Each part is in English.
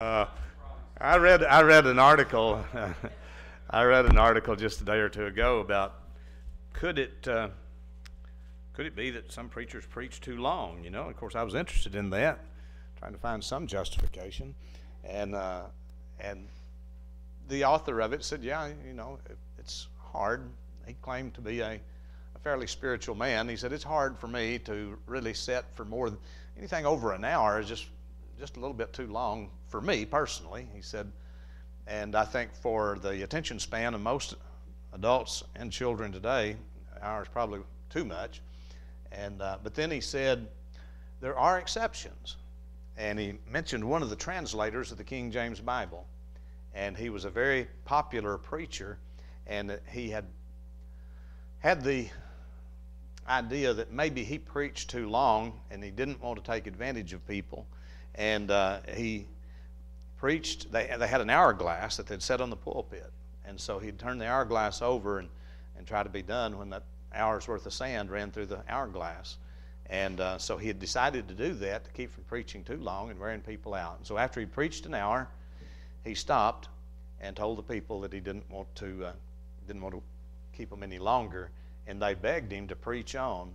Uh, I read I read an article. I read an article just a day or two ago about could it uh, could it be that some preachers preach too long? You know, of course, I was interested in that, trying to find some justification, and uh, and the author of it said, yeah, you know, it, it's hard. He claimed to be a, fairly spiritual man. He said it's hard for me to really sit for more than anything over an hour is just just a little bit too long for me personally. He said, and I think for the attention span of most adults and children today, hours probably too much. And uh, but then he said there are exceptions, and he mentioned one of the translators of the King James Bible, and he was a very popular preacher, and he had had the idea that maybe he preached too long and he didn't want to take advantage of people and uh, he preached. They, they had an hourglass that they'd set on the pulpit, and so he'd turn the hourglass over and, and try to be done when that hour's worth of sand ran through the hourglass. And uh, so he had decided to do that to keep from preaching too long and wearing people out. And so after he preached an hour, he stopped and told the people that he didn't want to uh, didn't want to keep them any longer, and they begged him to preach on.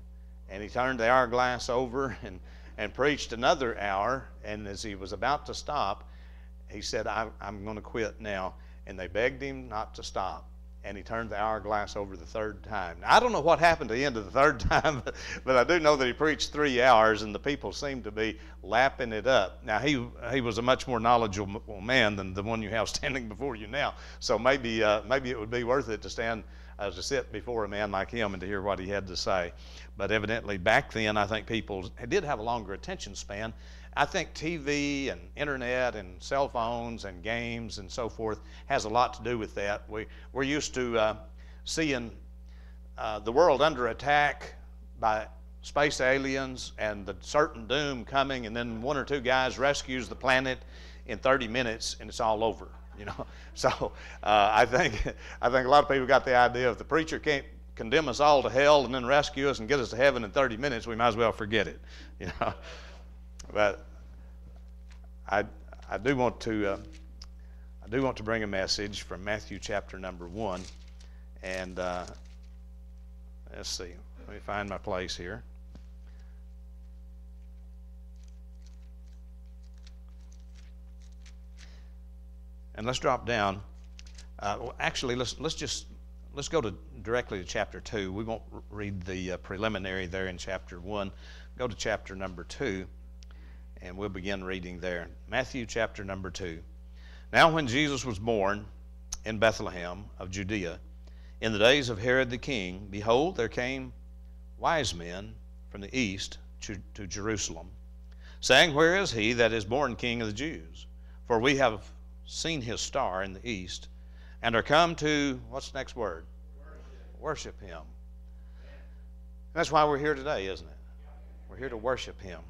And he turned the hourglass over and and preached another hour. And as he was about to stop, he said, I, am going to quit now. And they begged him not to stop. And he turned the hourglass over the third time. Now, I don't know what happened at the end of the third time, but, but I do know that he preached three hours, and the people seemed to be lapping it up. Now, he, he was a much more knowledgeable man than the one you have standing before you now. So maybe, uh, maybe it would be worth it to stand uh, to sit before a man like him and to hear what he had to say. But evidently, back then, I think people did have a longer attention span. I think TV and internet and cell phones and games and so forth has a lot to do with that. We, we're used to uh, seeing uh, the world under attack by space aliens and the certain doom coming, and then one or two guys rescues the planet in 30 minutes and it's all over. You know, so uh, I think I think a lot of people got the idea if the preacher can't condemn us all to hell and then rescue us and get us to heaven in 30 minutes, we might as well forget it. You know, but I I do want to uh, I do want to bring a message from Matthew chapter number one, and uh, let's see. Let me find my place here. And let's drop down. Uh, well, actually, let's let's just let's go to directly to chapter two. We won't read the uh, preliminary there in chapter one. Go to chapter number two, and we'll begin reading there. Matthew chapter number two. Now, when Jesus was born in Bethlehem of Judea, in the days of Herod the king, behold, there came wise men from the east to, to Jerusalem, saying, Where is he that is born King of the Jews? For we have seen his star in the east, and are come to, what's the next word? Worship, worship him. That's why we're here today, isn't it? We're here to worship him.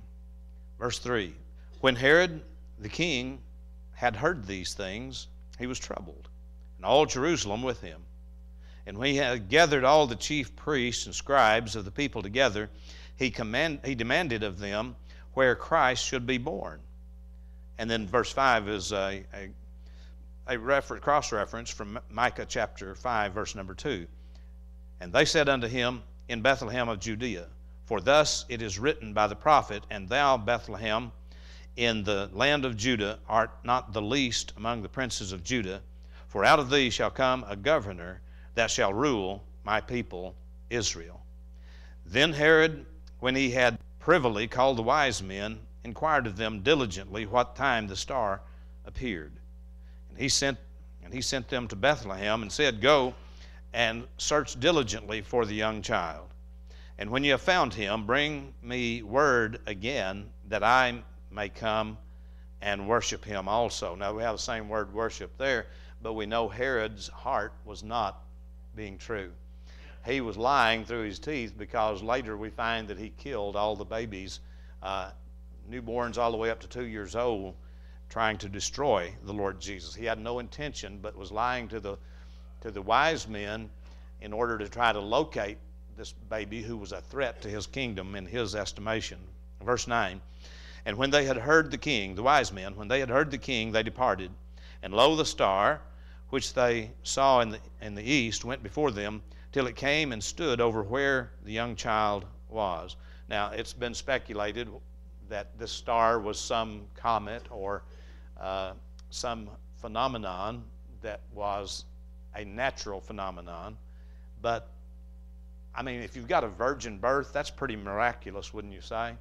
Verse 3 When Herod the king had heard these things, he was troubled, and all Jerusalem with him. And when he had gathered all the chief priests and scribes of the people together, he, command, he demanded of them where Christ should be born. And then verse 5 is a, a a refer- cross reference from Micah chapter 5, verse number 2. And they said unto him, In Bethlehem of Judea, for thus it is written by the prophet, And thou, Bethlehem, in the land of Judah, art not the least among the princes of Judah, for out of thee shall come a governor that shall rule my people Israel. Then Herod, when he had privily called the wise men, inquired of them diligently what time the star appeared. And he sent and he sent them to Bethlehem and said, Go and search diligently for the young child. And when you have found him, bring me word again that I may come and worship him also. Now we have the same word worship there, but we know Herod's heart was not being true. He was lying through his teeth because later we find that he killed all the babies, uh, newborns all the way up to two years old, trying to destroy the Lord Jesus. He had no intention, but was lying to the, to the wise men in order to try to locate this baby who was a threat to his kingdom in his estimation. Verse 9 And when they had heard the king, the wise men, when they had heard the king, they departed. And lo, the star, which they saw in the, in the east, went before them till it came and stood over where the young child was. Now, it's been speculated that this star was some comet or uh, some phenomenon that was a natural phenomenon. But, I mean, if you've got a virgin birth, that's pretty miraculous, wouldn't you say?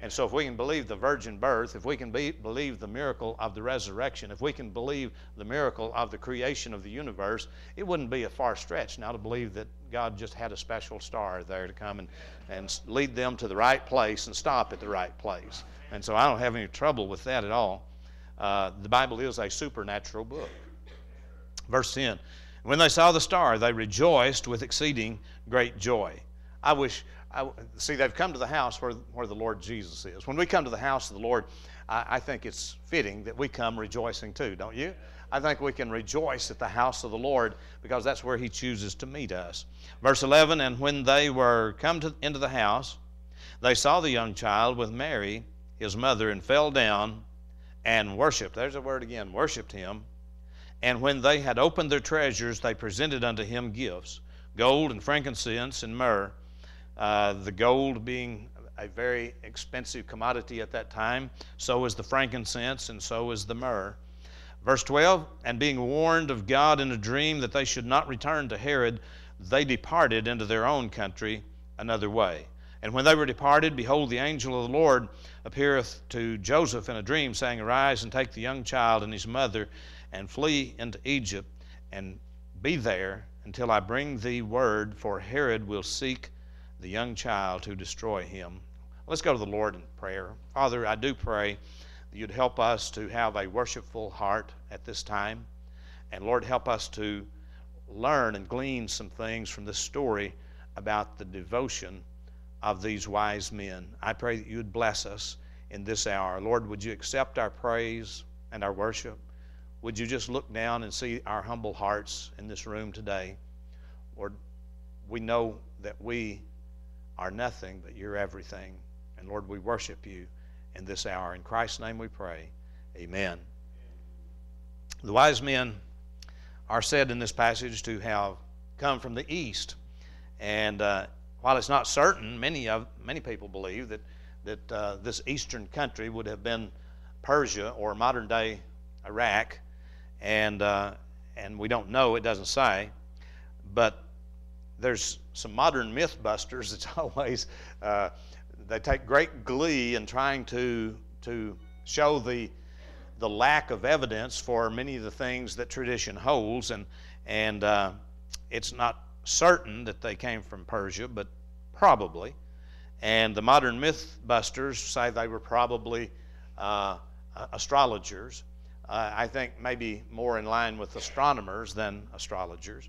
And so, if we can believe the virgin birth, if we can be, believe the miracle of the resurrection, if we can believe the miracle of the creation of the universe, it wouldn't be a far stretch now to believe that God just had a special star there to come and, and lead them to the right place and stop at the right place. And so, I don't have any trouble with that at all. Uh, the Bible is a supernatural book. Verse 10 When they saw the star, they rejoiced with exceeding great joy. I wish I, see, they've come to the house where, where the Lord Jesus is. When we come to the house of the Lord, I, I think it's fitting that we come rejoicing too, don't you? I think we can rejoice at the house of the Lord because that's where He chooses to meet us. Verse 11 And when they were come to, into the house, they saw the young child with Mary, his mother, and fell down and worshiped. There's a word again worshiped Him. And when they had opened their treasures, they presented unto Him gifts gold and frankincense and myrrh. Uh, the gold being a very expensive commodity at that time, so is the frankincense, and so is the myrrh. Verse 12 And being warned of God in a dream that they should not return to Herod, they departed into their own country another way. And when they were departed, behold, the angel of the Lord appeareth to Joseph in a dream, saying, Arise and take the young child and his mother, and flee into Egypt, and be there until I bring thee word, for Herod will seek the young child to destroy him. Let's go to the Lord in prayer. Father, I do pray that you'd help us to have a worshipful heart at this time. And Lord, help us to learn and glean some things from this story about the devotion of these wise men. I pray that you would bless us in this hour. Lord, would you accept our praise and our worship? Would you just look down and see our humble hearts in this room today? Lord, we know that we are nothing, but you're everything. And Lord, we worship you in this hour. In Christ's name we pray. Amen. The wise men are said in this passage to have come from the east. And uh, while it's not certain, many, of, many people believe that, that uh, this eastern country would have been Persia or modern day Iraq. And, uh, and we don't know, it doesn't say. But there's some modern mythbusters that's always uh, they take great glee in trying to to show the the lack of evidence for many of the things that tradition holds and and uh, it's not certain that they came from Persia but probably and the modern mythbusters say they were probably uh, astrologers uh, I think maybe more in line with astronomers than astrologers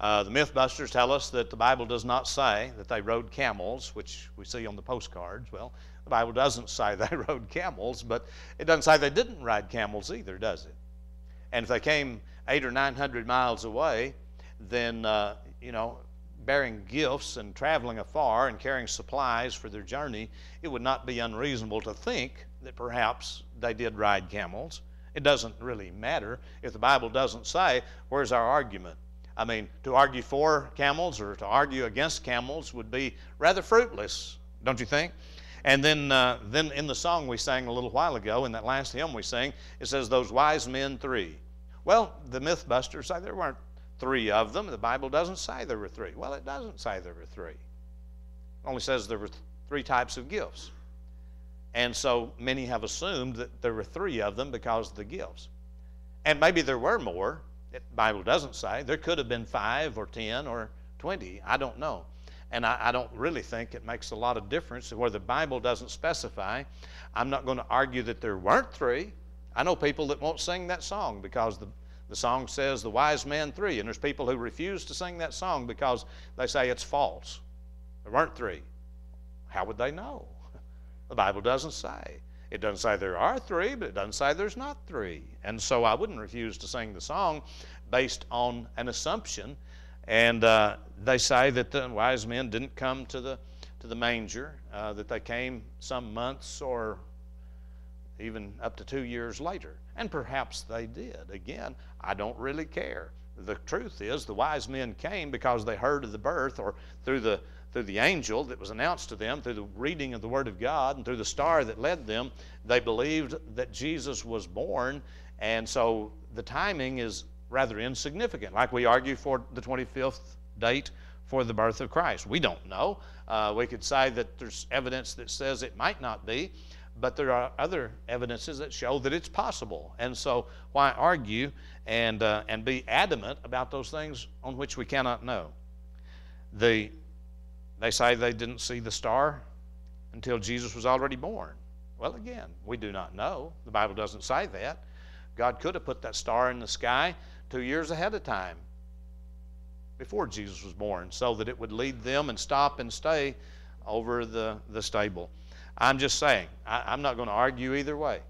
uh, the Mythbusters tell us that the Bible does not say that they rode camels, which we see on the postcards. Well, the Bible doesn't say they rode camels, but it doesn't say they didn't ride camels either, does it? And if they came eight or nine hundred miles away, then, uh, you know, bearing gifts and traveling afar and carrying supplies for their journey, it would not be unreasonable to think that perhaps they did ride camels. It doesn't really matter. If the Bible doesn't say, where's our argument? I mean, to argue for camels or to argue against camels would be rather fruitless, don't you think? And then, uh, then in the song we sang a little while ago, in that last hymn we sang, it says, Those wise men three. Well, the Mythbusters say there weren't three of them. The Bible doesn't say there were three. Well, it doesn't say there were three. It only says there were th- three types of gifts. And so many have assumed that there were three of them because of the gifts. And maybe there were more, the Bible doesn't say. There could have been five or ten or twenty. I don't know. And I, I, don't really think it makes a lot of difference where the Bible doesn't specify. I'm not going to argue that there weren't three. I know people that won't sing that song because the, the song says the wise man three, and there's people who refuse to sing that song because they say it's false. There weren't three. How would they know? The Bible doesn't say. It doesn't say there are three, but it doesn't say there's not three. And so I wouldn't refuse to sing the song based on an assumption. And uh, they say that the wise men didn't come to the to the manger, uh, that they came some months or even up to two years later. And perhaps they did. Again, I don't really care. The truth is, the wise men came because they heard of the birth or through the, through the angel that was announced to them, through the reading of the Word of God, and through the star that led them. They believed that Jesus was born. And so the timing is rather insignificant, like we argue for the 25th date for the birth of Christ. We don't know. Uh, we could say that there's evidence that says it might not be, but there are other evidences that show that it's possible. And so, why argue and, uh, and be adamant about those things on which we cannot know? The, they say they didn't see the star until Jesus was already born. Well, again, we do not know. The Bible doesn't say that. God could have put that star in the sky two years ahead of time before Jesus was born so that it would lead them and stop and stay over the, the stable. I'm just saying, I, am not going to argue either way.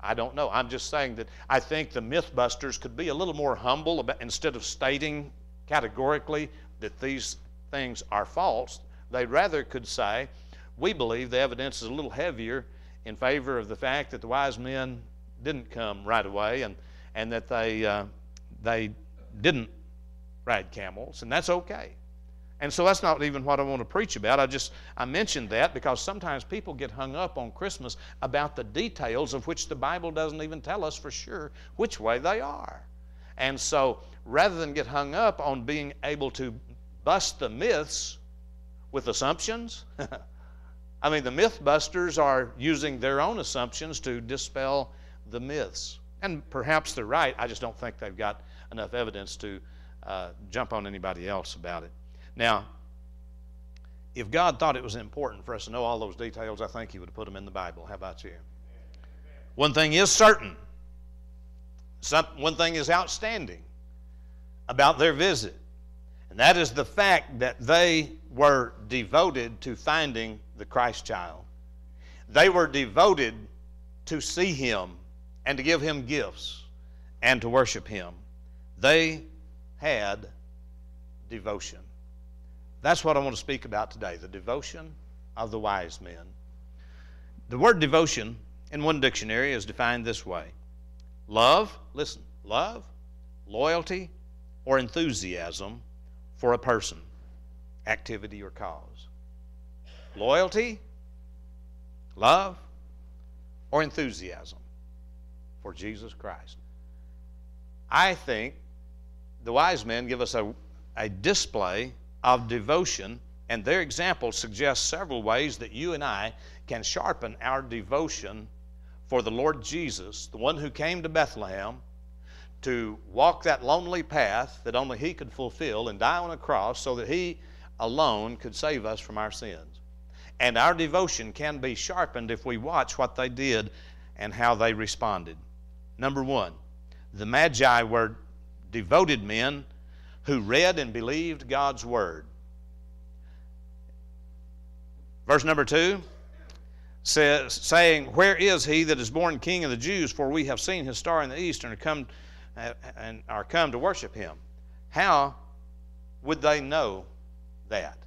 I don't know. I'm just saying that I think the Mythbusters could be a little more humble about, instead of stating categorically that these things are false. They rather could say, we believe the evidence is a little heavier in favor of the fact that the wise men didn't come right away and, and that they, uh, they didn't ride camels, and that's okay. And so that's not even what I want to preach about. I just I mentioned that because sometimes people get hung up on Christmas about the details of which the Bible doesn't even tell us for sure which way they are. And so rather than get hung up on being able to bust the myths with assumptions, I mean the mythbusters are using their own assumptions to dispel the myths. And perhaps they're right. I just don't think they've got enough evidence to uh, jump on anybody else about it. Now, if God thought it was important for us to know all those details, I think He would have put them in the Bible. How about you? One thing is certain. Some, one thing is outstanding about their visit, and that is the fact that they were devoted to finding the Christ child. They were devoted to see Him and to give Him gifts and to worship Him. They had devotion. That's what I want to speak about today the devotion of the wise men. The word devotion in one dictionary is defined this way love, listen, love, loyalty, or enthusiasm for a person, activity, or cause. Loyalty, love, or enthusiasm for Jesus Christ. I think the wise men give us a, a display of devotion, and their example suggests several ways that you and I can sharpen our devotion for the Lord Jesus, the one who came to Bethlehem to walk that lonely path that only He could fulfill and die on a cross so that He alone could save us from our sins. And our devotion can be sharpened if we watch what they did and how they responded. Number one, the Magi were devoted men who read and believed God's word. Verse number two says, saying, Where is he that is born king of the Jews? For we have seen his star in the east and are come, and are come to worship him. How would they know that?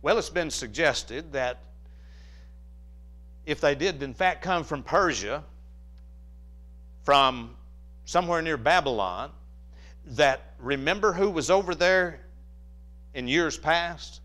Well, it's been suggested that if they did, in fact, come from Persia, from somewhere near Babylon, that remember who was over there in years past?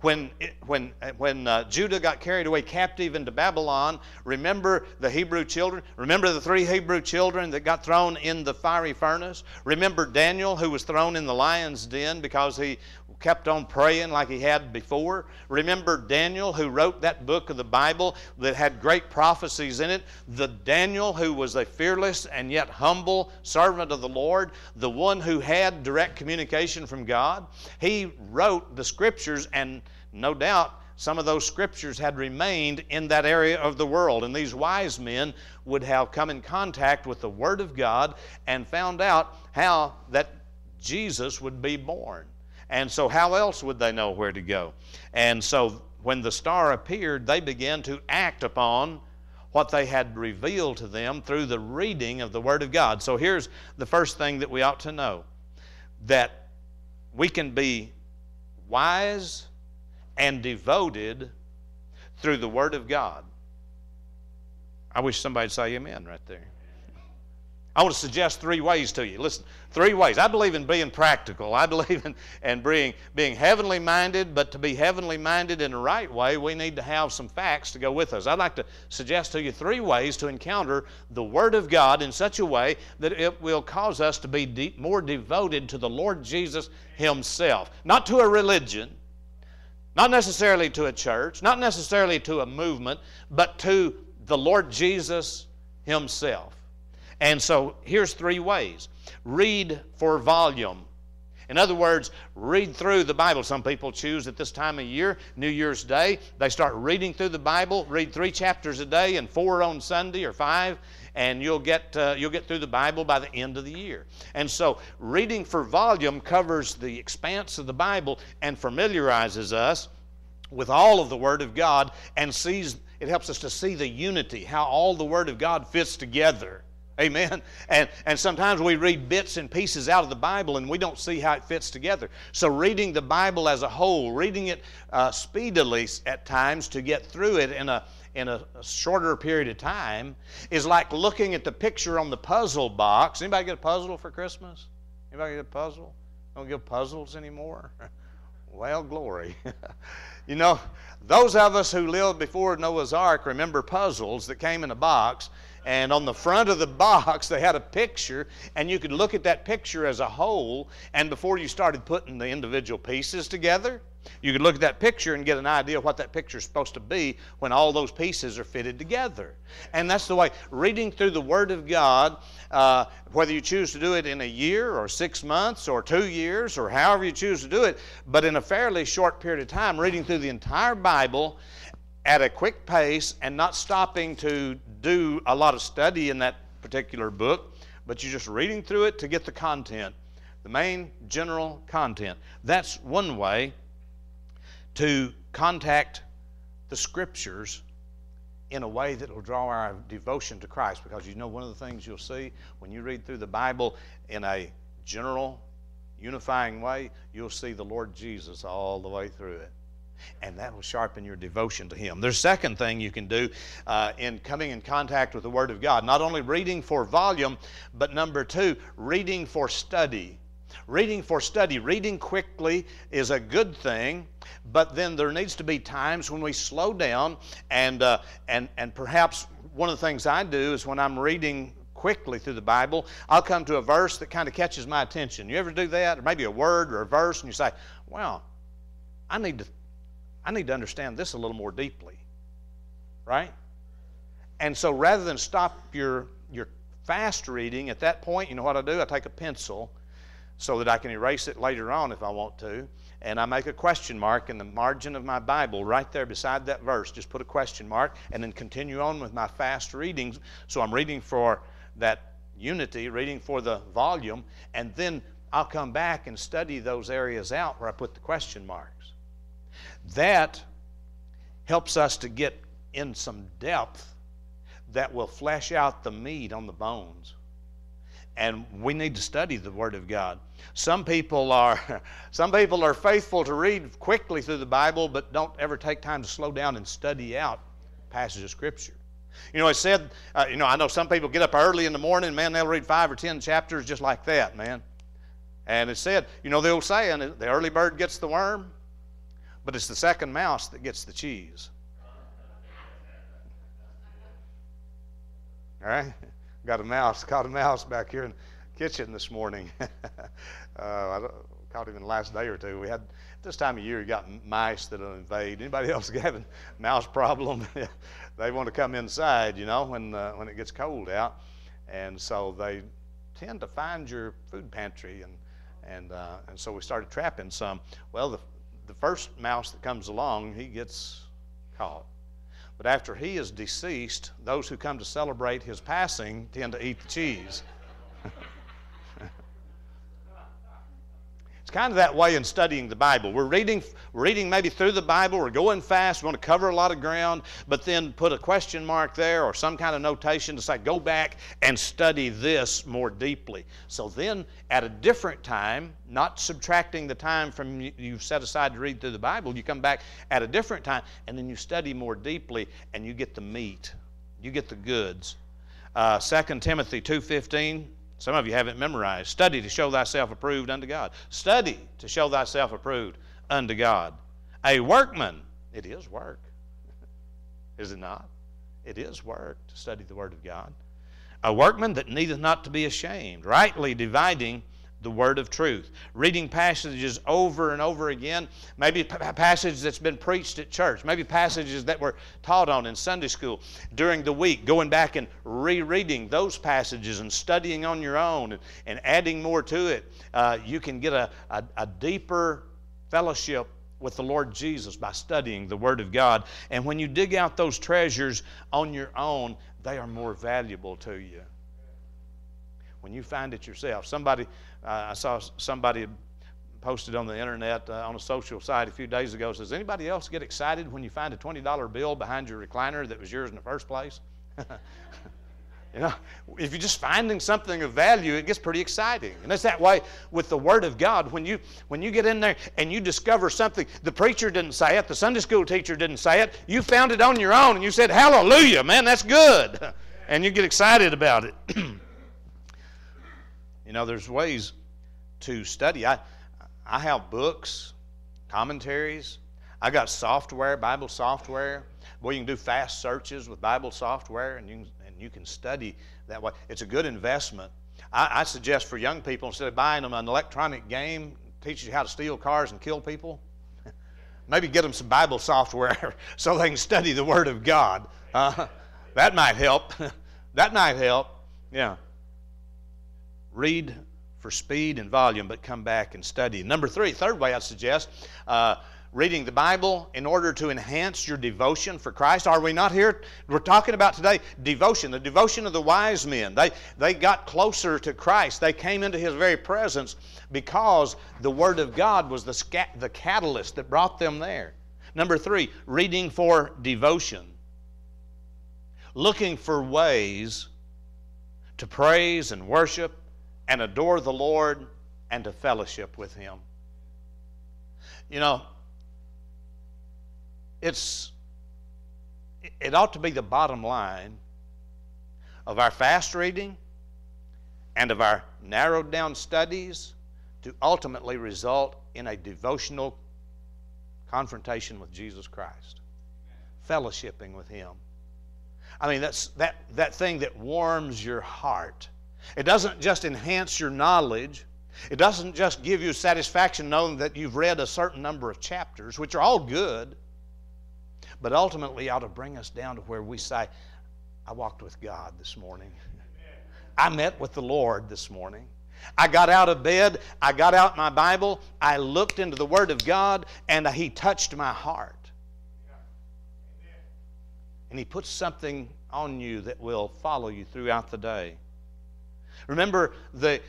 When, when, when uh, Judah got carried away captive into Babylon, remember the Hebrew children? Remember the three Hebrew children that got thrown in the fiery furnace? Remember Daniel, who was thrown in the lion's den because he kept on praying like he had before. Remember Daniel, who wrote that book of the Bible that had great prophecies in it? The Daniel who was a fearless and yet humble servant of the Lord, the one who had direct communication from God. He wrote the scriptures, and no doubt some of those scriptures had remained in that area of the world. And these wise men would have come in contact with the Word of God and found out how that Jesus would be born. And so, how else would they know where to go? And so, when the star appeared, they began to act upon what they had revealed to them through the reading of the Word of God. So, here's the first thing that we ought to know that we can be wise and devoted through the Word of God. I wish somebody'd say amen right there. I want to suggest three ways to you. Listen, three ways. I believe in being practical. I believe in, in being, being heavenly minded, but to be heavenly minded in the right way, we need to have some facts to go with us. I'd like to suggest to you three ways to encounter the Word of God in such a way that it will cause us to be de- more devoted to the Lord Jesus Himself, not to a religion. Not necessarily to a church, not necessarily to a movement, but to the Lord Jesus Himself. And so here's three ways read for volume. In other words, read through the Bible. Some people choose at this time of year, New Year's Day, they start reading through the Bible, read three chapters a day and four on Sunday or five, and you'll get, uh, you'll get through the Bible by the end of the year. And so, reading for volume covers the expanse of the Bible and familiarizes us with all of the Word of God and sees, it helps us to see the unity, how all the Word of God fits together. Amen. And, and sometimes we read bits and pieces out of the Bible and we don't see how it fits together. So, reading the Bible as a whole, reading it uh, speedily at times to get through it in a, in a, shorter period of time is like looking at the picture on the puzzle box. Anybody get a puzzle for Christmas? Anybody get a puzzle? Don't give puzzles anymore? well, glory. you know, those of us who lived before Noah's Ark remember puzzles that came in a box and on the front of the box, they had a picture, and you could look at that picture as a whole. And before you started putting the individual pieces together, you could look at that picture and get an idea of what that picture is supposed to be when all those pieces are fitted together. And that's the way reading through the Word of God, uh, whether you choose to do it in a year or six months or two years or however you choose to do it, but in a fairly short period of time, reading through the entire Bible at a quick pace and not stopping to do a lot of study in that particular book, but you're just reading through it to get the content, the main general content. That's one way to contact the scriptures in a way that will draw our devotion to Christ because you know one of the things you'll see when you read through the Bible in a general unifying way, you'll see the Lord Jesus all the way through it and that will sharpen your devotion to Him. There's a second thing you can do uh, in coming in contact with the Word of God. Not only reading for volume, but number two, reading for study. Reading for study, reading quickly is a good thing, but then there needs to be times when we slow down and, uh, and, and perhaps one of the things I do is when I'm reading quickly through the Bible, I'll come to a verse that kind of catches my attention. You ever do that? Or maybe a word or a verse, and you say, Wow, I need to I need to understand this a little more deeply. Right? And so rather than stop your, your fast reading at that point, you know what I do? I take a pencil so that I can erase it later on if I want to. And I make a question mark in the margin of my Bible right there beside that verse. Just put a question mark and then continue on with my fast readings. So I'm reading for that unity, reading for the volume, and then I'll come back and study those areas out where I put the question marks. That helps us to get in some depth that will flesh out the meat on the bones. And we need to study the Word of God. Some people are some people are faithful to read quickly through the Bible, but don't ever take time to slow down and study out passages of Scripture. You know, I said, uh, you know, I know some people get up early in the morning, man, they'll read five or ten chapters just like that, man. And it said, you know, the old saying, the early bird gets the worm, but it's the second mouse that gets the cheese. All right? Got a mouse, caught a mouse back here in the kitchen this morning. uh, I caught him in the last day or two. We had this time of year you got mice that invade. Anybody else having mouse problem? they want to come inside, you know, when uh, when it gets cold out, and so they tend to find your food pantry and and uh, and so we started trapping some. Well, the the first mouse that comes along, he gets caught. But after he is deceased, those who come to celebrate his passing tend to eat the cheese. Kind of that way in studying the Bible. We're reading, reading maybe through the Bible, we're going fast, we want to cover a lot of ground, but then put a question mark there or some kind of notation to say, go back and study this more deeply. So then, at a different time, not subtracting the time from you've set aside to read through the Bible, you come back at a different time and then you study more deeply and you get the meat You get the goods. Uh, 2 Timothy 2.15, some of you haven't memorized. Study to show thyself approved unto God. Study to show thyself approved unto God. A workman, it is work. is it not? It is work to study the Word of God. A workman that needeth not to be ashamed, rightly dividing the word of truth. Reading passages over and over again, maybe a passage that's been preached at church, maybe passages that were taught on in Sunday school during the week, going back and rereading those passages and studying on your own and, and adding more to it. Uh, you can get a, a, a deeper fellowship with the Lord Jesus by studying the Word of God. And when you dig out those treasures on your own, they are more valuable to you. When you find it yourself, somebody, uh, I saw somebody posted on the internet uh, on a social site a few days ago says, anybody else get excited when you find a $20 bill behind your recliner that was yours in the first place? You know, if you're just finding something of value, it gets pretty exciting. And it's that way with the Word of God. When you when you get in there and you discover something, the preacher didn't say it, the Sunday school teacher didn't say it, you found it on your own and you said, Hallelujah, man, that's good. And you get excited about it. you know, there's ways to study. I I have books, commentaries, I got software, Bible software, where you can do fast searches with Bible software and you can and you can study that way. It's a good investment. I, I suggest for young people, instead of buying them an electronic game, teaches you how to steal cars and kill people, maybe get them some Bible software so they can study the Word of God. Uh, that might help. that might help. Yeah. Read for speed and volume, but come back and study. Number three, third way I'd suggest, uh, reading the Bible in order to enhance your devotion for Christ? Are we not here? We're talking about today devotion, the devotion of the wise men. They, they got closer to Christ, they came into His very presence because the Word of God was the, scat, the catalyst that brought them there. Number three, reading for devotion. Looking for ways to praise and worship and adore the Lord and to fellowship with Him. You know, it's it ought to be the bottom line of our fast reading and of our narrowed down studies to ultimately result in a devotional confrontation with Jesus Christ, fellowshipping with Him. I mean, that's that, that thing that warms your heart. It doesn't just enhance your knowledge, it doesn't just give you satisfaction knowing that you've read a certain number of chapters, which are all good but ultimately ought to bring us down to where we say, I walked with God this morning. I met with the Lord this morning. I got out of bed, I got out my Bible, I looked into the Word of God, and He touched my heart. And He puts something on you that will follow you throughout the day. Remember the,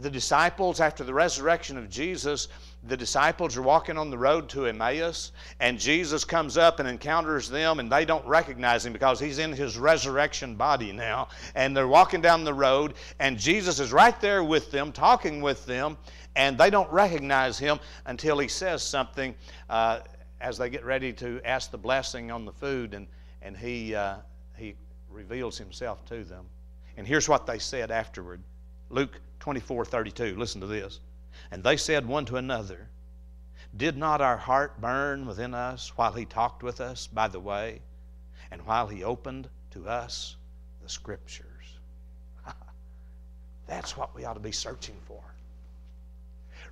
the disciples after the resurrection of Jesus, the disciples are walking on the road to Emmaus, and Jesus comes up and encounters them, and they don't recognize him because he's in his resurrection body now. And they're walking down the road, and Jesus is right there with them, talking with them, and they don't recognize him until he says something uh, as they get ready to ask the blessing on the food, and, and he, uh, he reveals himself to them. And here's what they said afterward Luke 24 32. Listen to this. And they said one to another, Did not our heart burn within us while he talked with us by the way, and while he opened to us the Scriptures? That's what we ought to be searching for.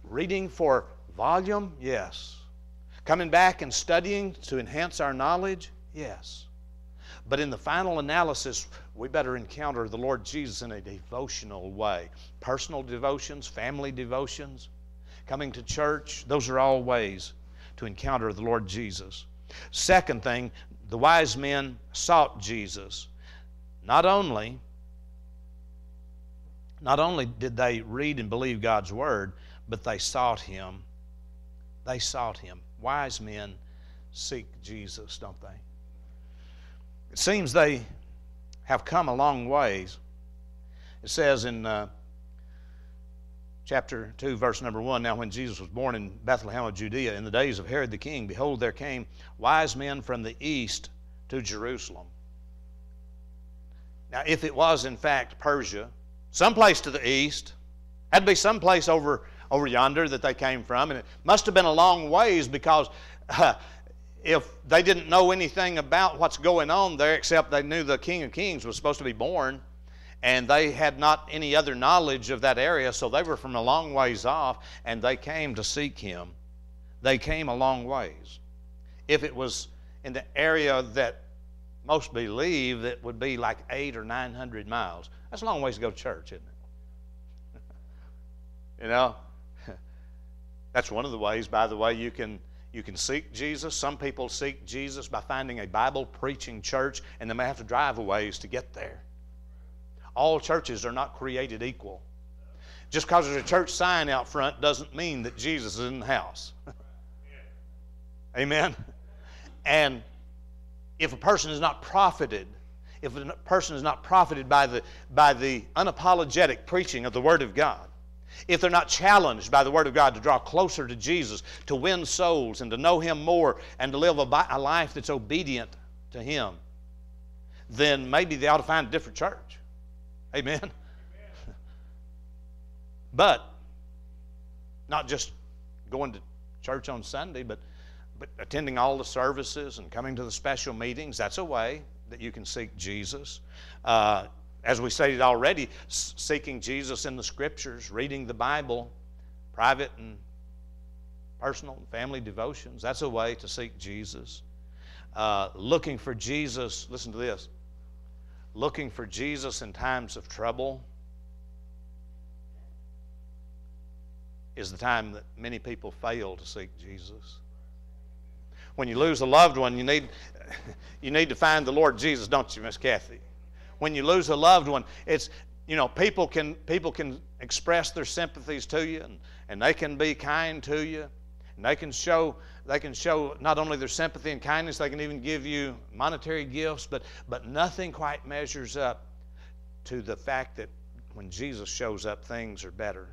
Reading for volume? Yes. Coming back and studying to enhance our knowledge? Yes. But in the final analysis, we better encounter the Lord Jesus in a devotional way. Personal devotions, family devotions, coming to church, those are all ways to encounter the Lord Jesus. Second thing, the wise men sought Jesus. Not only not only did they read and believe God's word, but they sought him. They sought him. Wise men seek Jesus, don't they? It seems they have come a long ways. It says in uh, chapter 2, verse number 1 Now, when Jesus was born in Bethlehem of Judea in the days of Herod the king, behold, there came wise men from the east to Jerusalem. Now, if it was in fact Persia, someplace to the east, had to be someplace over, over yonder that they came from, and it must have been a long ways because uh, if they didn't know anything about what's going on there except they knew the King of Kings was supposed to be born, and they had not any other knowledge of that area, so they were from a long ways off, and they came to seek him. They came a long ways. If it was in the area that most believe that would be like eight or nine hundred miles, that's a long ways to go to church, isn't it? you know, that's one of the ways, by the way, you can you can seek Jesus. Some people seek Jesus by finding a Bible preaching church, and they may have to drive a ways to get there. All churches are not created equal. Just because there's a church sign out front doesn't mean that Jesus is in the house. Amen? And if a person is not profited, if a person is not profited by the, by the unapologetic preaching of the Word of God, if they're not challenged by the Word of God to draw closer to Jesus, to win souls and to know Him more and to live a, a life that's obedient to Him, then maybe they ought to find a different church. Amen. But not just going to church on Sunday, but, but attending all the services and coming to the special meetings. That's a way that you can seek Jesus. Uh, as we stated already, seeking Jesus in the Scriptures, reading the Bible, private and personal and family devotions. That's a way to seek Jesus. Uh, looking for Jesus, listen to this looking for Jesus in times of trouble is the time that many people fail to seek Jesus. When you lose a loved one, you need, you need to find the Lord Jesus, don't you, Miss Kathy? When you lose a loved one, it's you know people can people can express their sympathies to you and, and they can be kind to you and they can show they can show not only their sympathy and kindness, they can even give you monetary gifts, but, but nothing quite measures up to the fact that when Jesus shows up, things are better.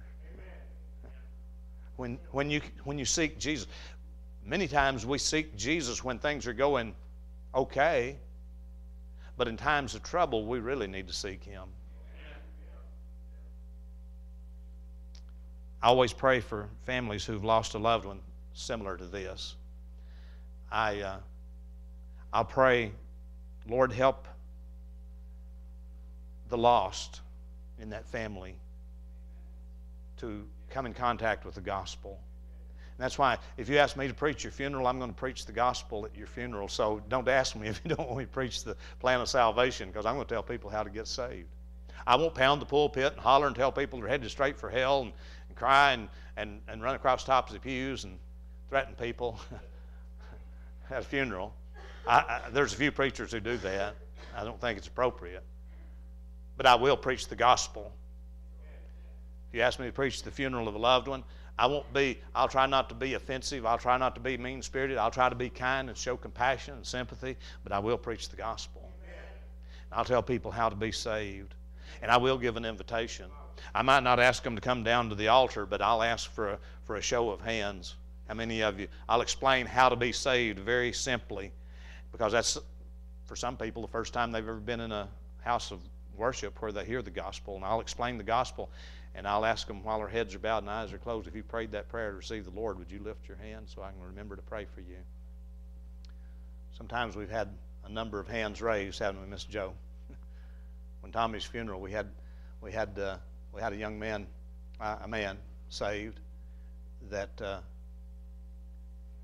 When, when, you, when you seek Jesus, many times we seek Jesus when things are going okay, but in times of trouble, we really need to seek Him. I always pray for families who've lost a loved one similar to this. I, uh, I'll pray, Lord, help the lost in that family to come in contact with the gospel. And that's why, if you ask me to preach your funeral, I'm going to preach the gospel at your funeral. So don't ask me if you don't want me to preach the plan of salvation, because I'm going to tell people how to get saved. I won't pound the pulpit and holler and tell people they're headed straight for hell and, and cry and, and, and run across tops of pews and threaten people at a funeral. I, I, there's a few preachers who do that. I don't think it's appropriate. But I will preach the gospel. If you ask me to preach the funeral of a loved one, I won't be, I'll try not to be offensive. I'll try not to be mean spirited. I'll try to be kind and show compassion and sympathy, but I will preach the gospel. I'll tell people how to be saved. And I will give an invitation. I might not ask them to come down to the altar, but I'll ask for a, for a show of hands. How many of you? I'll explain how to be saved very simply because that's, for some people, the first time they've ever been in a house of worship where they hear the gospel. And I'll explain the gospel and I'll ask them while their heads are bowed and eyes are closed if you prayed that prayer to receive the Lord, would you lift your hand so I can remember to pray for you? Sometimes we've had a number of hands raised, haven't we, Miss Joe? when Tommy's funeral, we had we had uh, we had a young man, uh, a man saved that uh,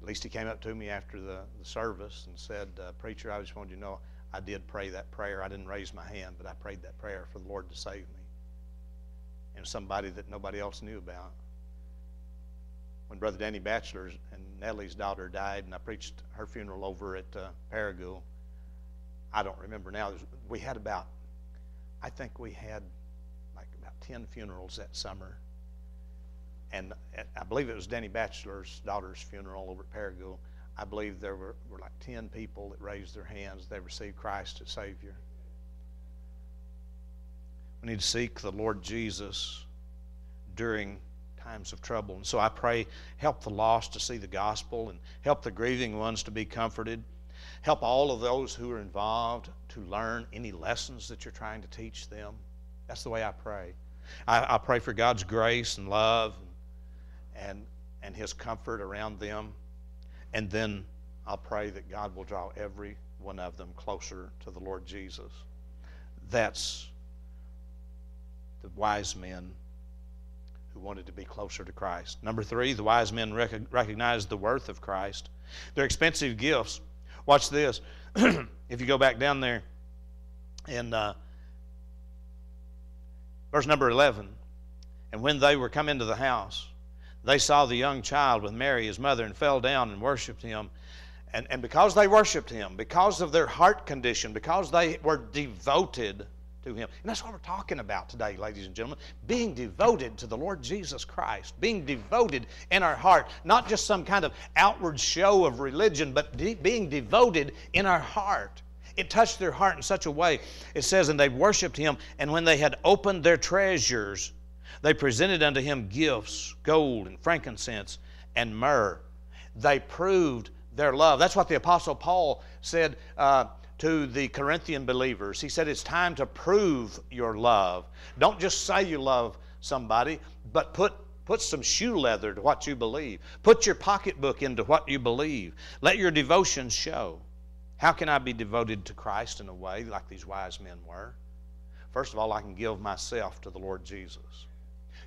at least he came up to me after the, the service and said, uh, Preacher, I just wanted you to know I did pray that prayer. I didn't raise my hand, but I prayed that prayer for the Lord to save me. And somebody that nobody else knew about. When Brother Danny Batchelor and Natalie's daughter died, and I preached her funeral over at uh, Paragould, I don't remember now. We had about, I think we had like about 10 funerals that summer and I believe it was Danny Batchelor's daughter's funeral over at Paragould. I believe there were, were like 10 people that raised their hands. They received Christ as Savior. We need to seek the Lord Jesus during times of trouble. And so I pray, help the lost to see the gospel and help the grieving ones to be comforted. Help all of those who are involved to learn any lessons that you're trying to teach them. That's the way I pray. I, I pray for God's grace and love and, and, and His comfort around them. And then I'll pray that God will draw every one of them closer to the Lord Jesus. That's the wise men who wanted to be closer to Christ. Number three, the wise men rec- recognized the worth of Christ. Their expensive gifts. Watch this. if you go back down there in uh, verse number 11, and when they were come into the house, they saw the young child with Mary, his mother, and fell down and worshiped him. And, and because they worshiped him, because of their heart condition, because they were devoted to him. And that's what we're talking about today, ladies and gentlemen. Being devoted to the Lord Jesus Christ, being devoted in our heart, not just some kind of outward show of religion, but de- being devoted in our heart. It touched their heart in such a way. It says, And they worshiped him, and when they had opened their treasures, they presented unto him gifts, gold and frankincense and myrrh. They proved their love. That's what the Apostle Paul said uh, to the Corinthian believers. He said, It's time to prove your love. Don't just say you love somebody, but put Put some shoe leather to what you believe. Put your pocketbook into what you believe. Let your devotion show. How can I be devoted to Christ in a way like these wise men were? First of all, I can give myself to the Lord Jesus.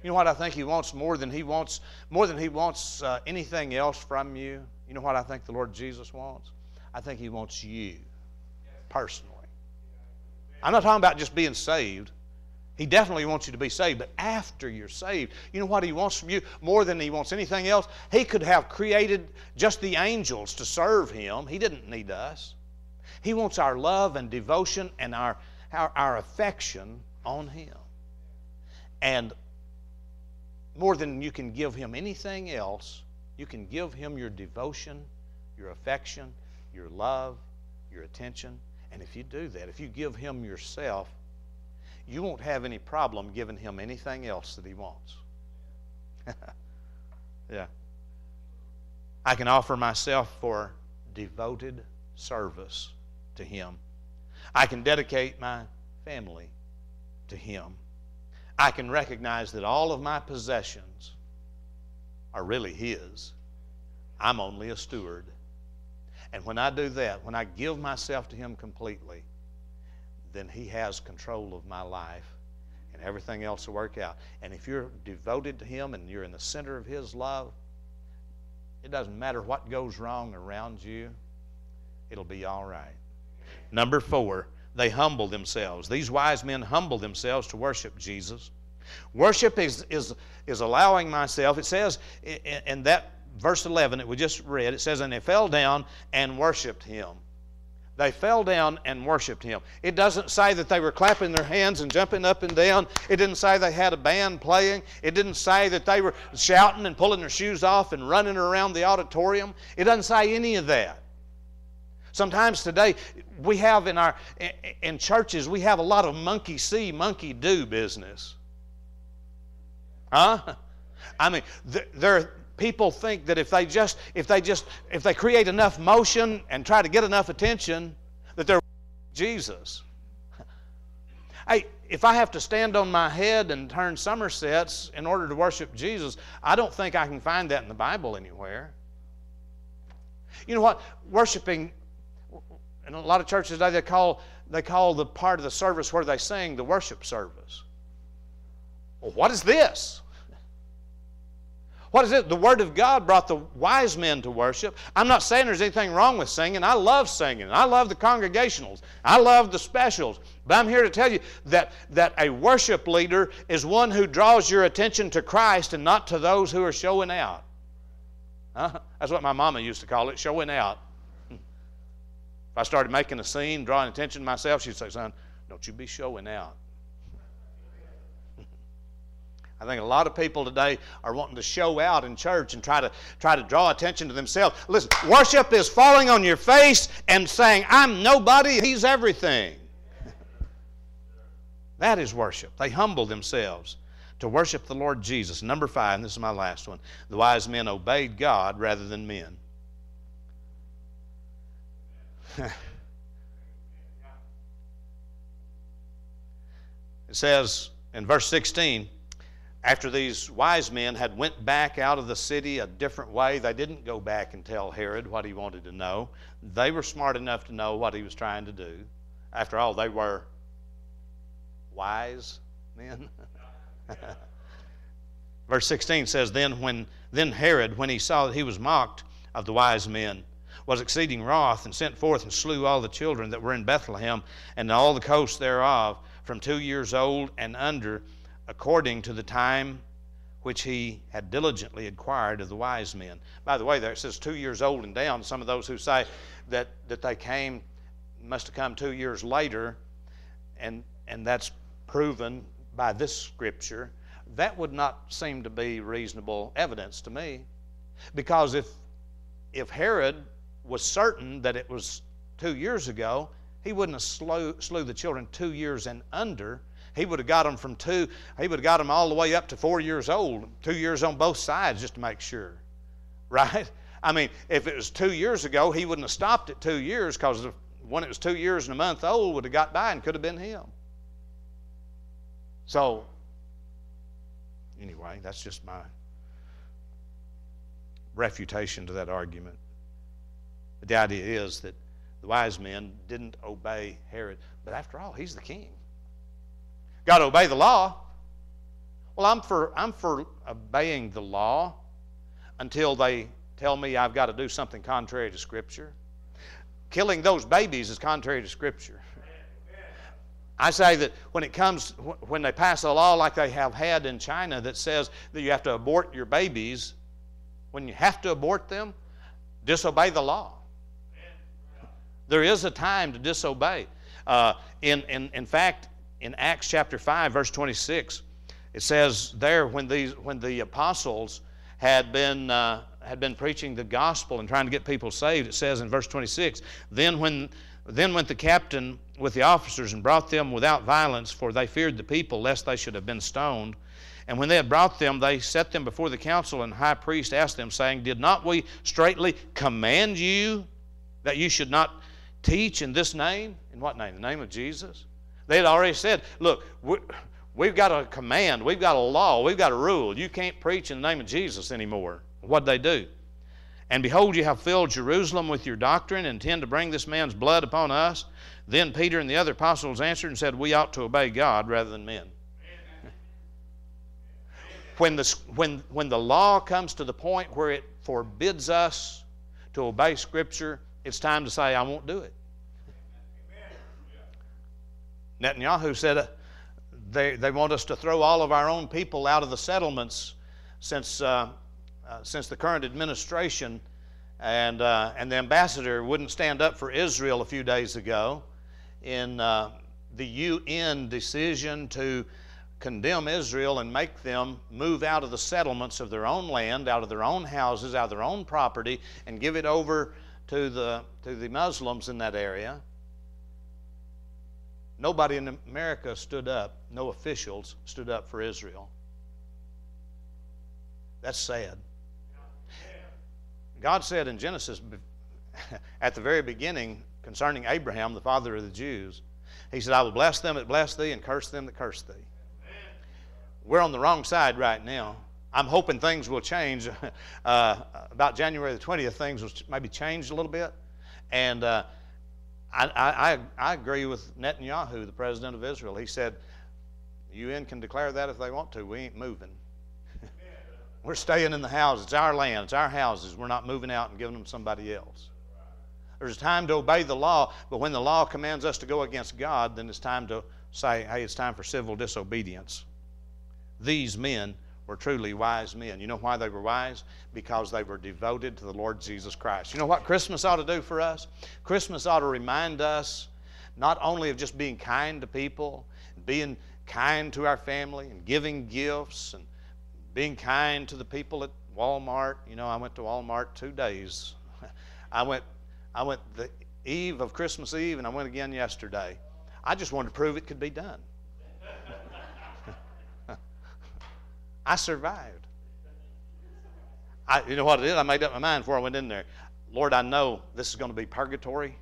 You know what I think He wants more than He wants more than He wants uh, anything else from you. You know what I think the Lord Jesus wants? I think He wants you personally. I'm not talking about just being saved. He definitely wants you to be saved, but after you're saved, you know what He wants from you more than He wants anything else? He could have created just the angels to serve Him. He didn't need us. He wants our love and devotion and our, our, our affection on Him. And more than you can give him anything else, you can give him your devotion, your affection, your love, your attention. And if you do that, if you give him yourself, you won't have any problem giving him anything else that he wants. yeah. I can offer myself for devoted service to him. I can dedicate my family to him. I can recognize that all of my possessions are really His. I'm only a steward. And when I do that, when I give myself to Him completely, then He has control of my life and everything else will work out. And if you're devoted to Him and you're in the center of His love, it doesn't matter what goes wrong around you, it'll be all right. Number four, they humble themselves. These wise men humble themselves to worship Jesus. Worship is, is, is allowing myself, it says in, in that verse 11 that we just read, it says, And they fell down and worshiped him. They fell down and worshiped him. It doesn't say that they were clapping their hands and jumping up and down. It didn't say they had a band playing. It didn't say that they were shouting and pulling their shoes off and running around the auditorium. It doesn't say any of that. Sometimes today we have in our in churches we have a lot of monkey see, monkey do business. Huh? I mean, there people think that if they just if they just if they create enough motion and try to get enough attention that they're Jesus. Hey, if I have to stand on my head and turn somersets in order to worship Jesus, I don't think I can find that in the Bible anywhere. You know what? Worshiping in a lot of churches today, they call, they call the part of the service where they sing the worship service. Well, what is this? What is it? The Word of God brought the wise men to worship. I'm not saying there's anything wrong with singing. I love singing. I love the congregationals. I love the specials. But I'm here to tell you that, that a worship leader is one who draws your attention to Christ and not to those who are showing out. Huh? That's what my mama used to call it, showing out. If I started making a scene, drawing attention to myself, she'd say, Son, don't you be showing out. I think a lot of people today are wanting to show out in church and try to try to draw attention to themselves. Listen, worship is falling on your face and saying, I'm nobody, he's everything. that is worship. They humble themselves to worship the Lord Jesus. Number five, and this is my last one. The wise men obeyed God rather than men. it says in verse 16 after these wise men had went back out of the city a different way they didn't go back and tell herod what he wanted to know. They were smart enough to know what he was trying to do. After all they were wise men. Verse 16 says then when then herod when he saw that he was mocked of the wise men was exceeding wroth and sent forth and slew all the children that were in bethlehem and all the coasts thereof from two years old and under according to the time which he had diligently acquired of the wise men. By the way, there it says two years old and down. Some of those who say that, that they came must have come two years later, and, and that's proven by this scripture. That would not seem to be reasonable evidence to me. Because if, if Herod was certain that it was two years ago, he wouldn't have slew, slew the children two years and under he would have got them from two, he would have got them all the way up to four years old, two years on both sides just to make sure. Right? I mean, if it was two years ago, he wouldn't have stopped at two years because when it was two years and a month old, would have got by and could have been him. So, anyway, that's just my refutation to that argument. But the idea is that the wise men didn't obey Herod. But after all, he's the king. Got to obey the law. Well, I'm for, I'm for obeying the law until they tell me I've got to do something contrary to Scripture. Killing those babies is contrary to Scripture. I say that when it comes, when they pass a law like they have had in China that says that you have to abort your babies, when you have to abort them, disobey the law. There is a time to disobey. Uh, in, in, in fact, in Acts chapter 5, verse 26, it says there when, these, when the apostles had been, uh, had been preaching the gospel and trying to get people saved, it says in verse 26, then when then went the captain with the officers and brought them without violence, for they feared the people, lest they should have been stoned. And when they had brought them, they set them before the council, and the high priest asked them, saying, Did not we straightly command you that you should not teach in this name? In what name? The name of Jesus? They had already said, look, we've got a command, we've got a law, we've got a rule. You can't preach in the name of Jesus anymore. What'd they do? And behold, you have filled Jerusalem with your doctrine and intend to bring this man's blood upon us. Then Peter and the other apostles answered and said, We ought to obey God rather than men. when, the, when, when the law comes to the point where it forbids us to obey Scripture, it's time to say, I won't do it. Netanyahu said uh, they, they want us to throw all of our own people out of the settlements since, uh, uh, since the current administration and, uh, and the ambassador wouldn't stand up for Israel a few days ago in uh, the UN decision to condemn Israel and make them move out of the settlements of their own land, out of their own houses, out of their own property, and give it over to the, to the Muslims in that area. Nobody in America stood up, no officials stood up for Israel. That's sad. God said in Genesis, at the very beginning, concerning Abraham, the father of the Jews, He said, I will bless them that bless thee and curse them that curse thee. We're on the wrong side right now. I'm hoping things will change. Uh, about January the 20th, things will maybe change a little bit. And uh, I, I, I agree with Netanyahu, the president of Israel. He said, UN can declare that if they want to. We ain't moving. We're staying in the house. It's our land. It's our houses. We're not moving out and giving them somebody else. There's time to obey the law, but when the law commands us to go against God, then it's time to say, hey, it's time for civil disobedience. These men were truly wise men. You know why they were wise? Because they were devoted to the Lord Jesus Christ. You know what Christmas ought to do for us? Christmas ought to remind us not only of just being kind to people, being kind to our family, and giving gifts, and being kind to the people at Walmart. You know, I went to Walmart two days. I went, I went the eve of Christmas Eve, and I went again yesterday. I just wanted to prove it could be done. I survived. I, you know what it is? I made up my mind before I went in there. Lord, I know this is going to be purgatory.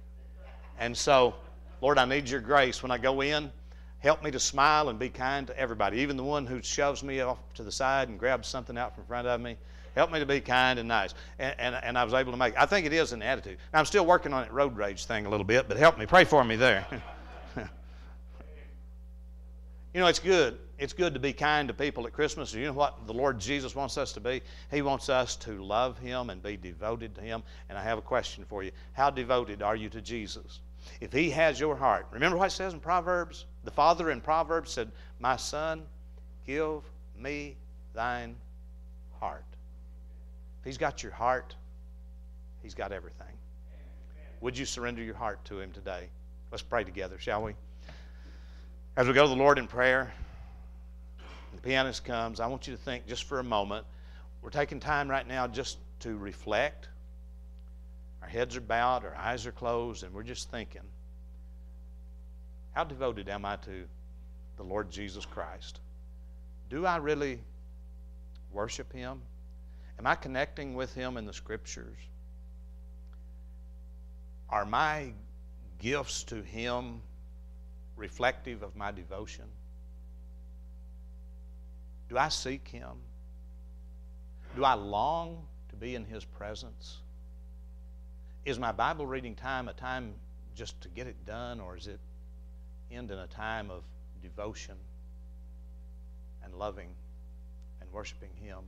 And so, Lord, I need your grace when I go in. Help me to smile and be kind to everybody, even the one who shoves me off to the side and grabs something out from front of me. Help me to be kind and nice. And, and, and I was able to make I think it is an attitude. Now, I'm still working on that road rage thing a little bit, but help me. Pray for me there. you know, it's good. It's good to be kind to people at Christmas. You know what the Lord Jesus wants us to be? He wants us to love Him and be devoted to Him. And I have a question for you. How devoted are you to Jesus? If He has your heart, remember what it says in Proverbs? The father in Proverbs said, My son, give me thine heart. If He's got your heart, He's got everything. Would you surrender your heart to Him today? Let's pray together, shall we? As we go to the Lord in prayer, pianist comes, I want you to think just for a moment. We're taking time right now just to reflect. Our heads are bowed, our eyes are closed, and we're just thinking how devoted am I to the Lord Jesus Christ? Do I really worship Him? Am I connecting with Him in the Scriptures? Are my gifts to Him reflective of my devotion? Do I seek Him? Do I long to be in His presence? Is my Bible reading time a time just to get it done, or is it end in a time of devotion and loving and worshiping Him?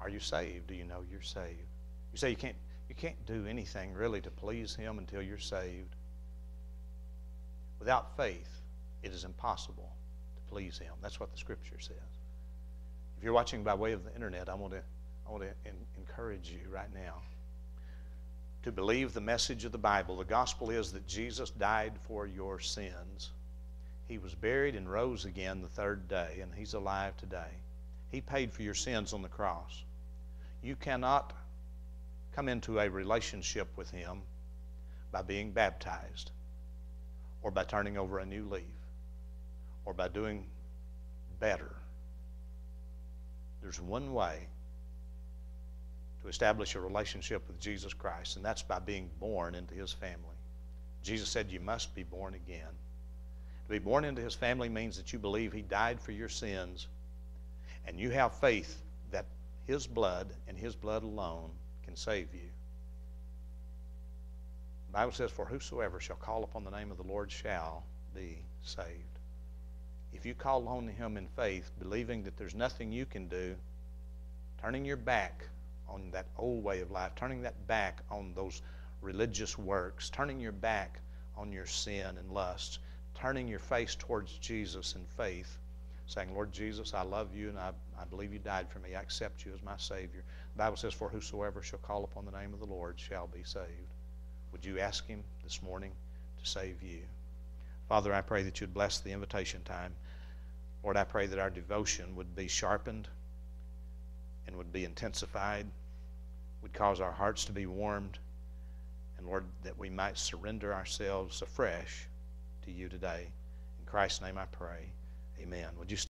Are you saved? Do you know you're saved? You say you can't you can't do anything really to please Him until you're saved. Without faith, it is impossible please Him. That's what the Scripture says. If you're watching by way of the internet, I want to I want to encourage you right now to believe the message of the Bible. The gospel is that Jesus died for your sins. He was buried and rose again the third day, and He's alive today. He paid for your sins on the cross. You cannot come into a relationship with Him by being baptized, or by turning over a new leaf, or by doing better. There's one way to establish a relationship with Jesus Christ, and that's by being born into his family. Jesus said, You must be born again. To be born into his family means that you believe he died for your sins, and you have faith that his blood and his blood alone can save you. The Bible says, For whosoever shall call upon the name of the Lord shall be saved. If you call on him in faith, believing that there's nothing you can do, turning your back on that old way of life, turning that back on those religious works, turning your back on your sin and lust, turning your face towards Jesus in faith, saying, Lord Jesus, I love you and I, I believe you died for me. I accept you as my Savior. The Bible says, For whosoever shall call upon the name of the Lord shall be saved. Would you ask Him this morning to save you? Father, I pray that you'd bless the invitation time. Lord, I pray that our devotion would be sharpened and would be intensified, would cause our hearts to be warmed, and Lord, that we might surrender ourselves afresh to you today. In Christ's name I pray. Amen. Would you